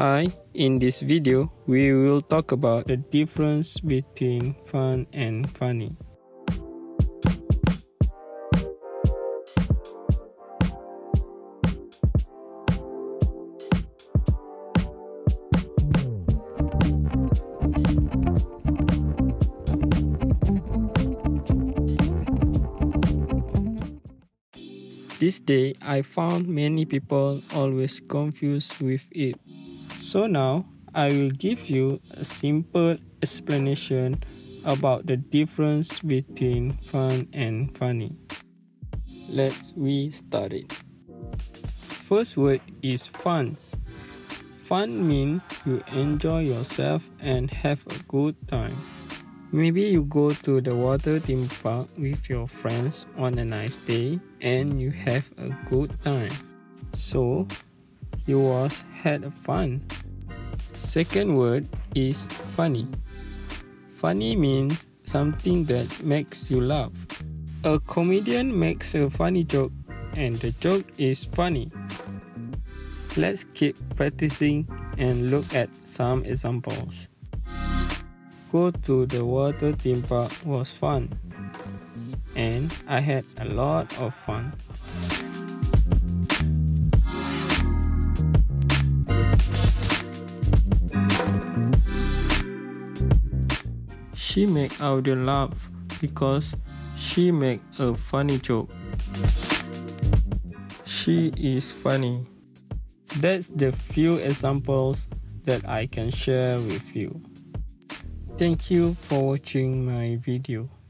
Hi, in this video, we will talk about the difference between fun and funny. This day, I found many people always confused with it. So now, I will give you a simple explanation about the difference between fun and funny. Let's we start it. First word is fun. Fun means you enjoy yourself and have a good time. Maybe you go to the water theme park with your friends on a nice day and you have a good time. So, you was had fun. Second word is funny. Funny means something that makes you laugh. A comedian makes a funny joke and the joke is funny. Let's keep practicing and look at some examples go to the water theme park was fun and I had a lot of fun. She make audience laugh because she make a funny joke. She is funny. That's the few examples that I can share with you. Thank you for watching my video.